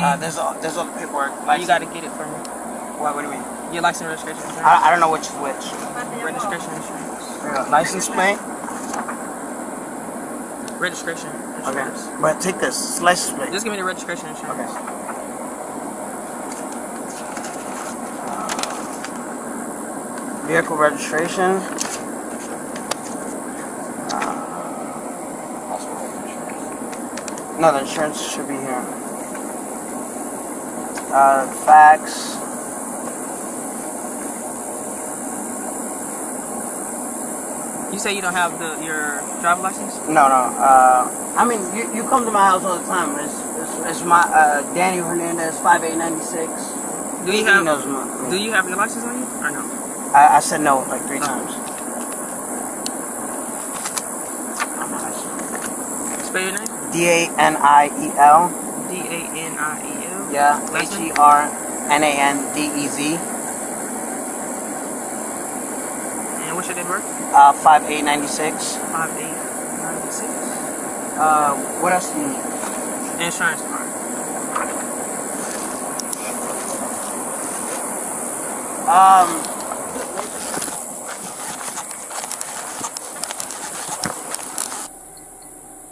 Uh, there's all there's all the paperwork. You gotta get it for me. What, what do you mean? Your license, registration, insurance. I, I don't know which is which. registration, insurance. Uh, License plate. Registration, Okay. But take this. License plate. Just give me the registration, insurance. Okay. Vehicle registration. No, the insurance should be here. Uh, fax. You say you don't have the your driver license? No, no. Uh, I mean, you, you come to my house all the time. It's, it's, it's my uh, Danny Hernandez, five eight ninety six. Do you He have knows my. Do you have your license on you or no? I, I said no like three times. Spell your name. D A N I E L. D A N I E L. Yeah. H? E R N A N D E Z. And what's your date of birth? Uh, five eight ninety six. Five eight ninety six. Uh, what else do you need? Insurance card. Um.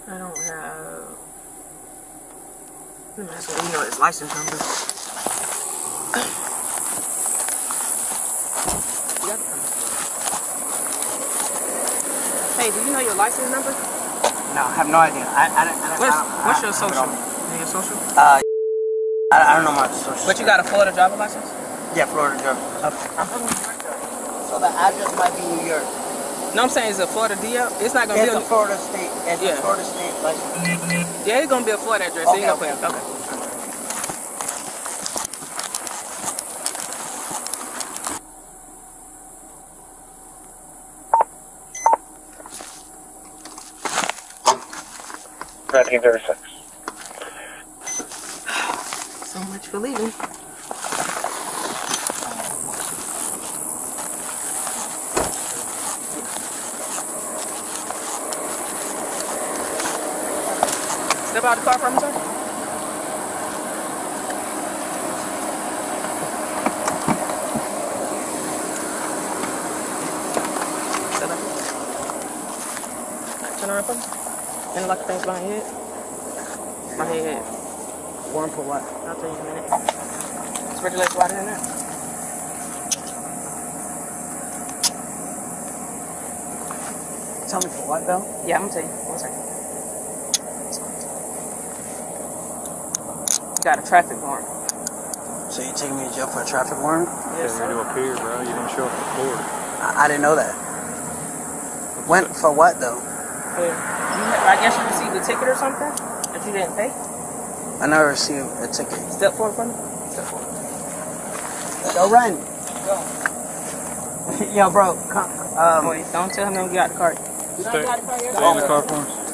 I don't have. Let me ask you. You know his license number. Hey, do you know your license number? No, I have no idea. I, I, don't- I, don't- What's, I what's your don't have it social? on Your social? Uh, I, I don't know my social. But you got a Florida driver license? Yeah, Florida driver. Okay. I'm from New York. So the address might be New York. No, I'm saying it's a Florida DL. It's not gonna It's be a a. Florida state. It's Yeah. a Florida state license. Yeah, it's gonna be a Florida address. so you Okay, gonna put okay. it. Okay. Nineteen thirty-six. So much for leaving. Step out the car for me, sir. Step. Turn around for me. And lock the things behind your head. My head. Warrant for what? I'll tell you in a minute. Spread your legs wider than that. Tell me for what though? Yeah, I'm gonna tell you. One second. Got a traffic warrant. So you taking me to jail for a traffic warrant? Yes, Yeah, you sir. to appear, bro. You didn't show up at Florida. I, I didn't know that. When for what though? Yeah. You I guess you received a ticket or something that you didn't pay. I never received a ticket. Step forward for me. Step forward. Yo, Ren. Yo, bro. Come, um, Wait, don't tell him to got the car. You Stay, don't get out the car stay in the car for us.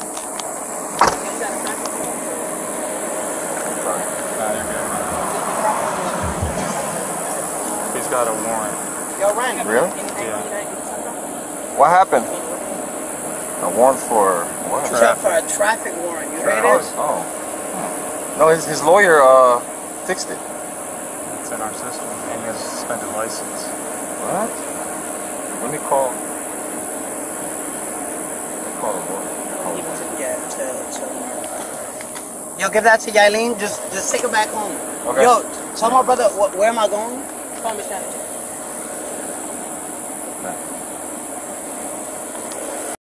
Got a warrant. Yo, Ren. Really? Yeah. What happened? A warrant for what? Check for a traffic warrant. You heard Oh, it? oh. No, his, his lawyer uh fixed it. It's in our system. And he has a suspended license. What? Let me call. Let me call the lawyer. Yeah, to, to. Yo, give that to Yailin. Just, just take it back home. Okay. Yo, tell my brother wh- where am I going? Call me, Shannon. Okay.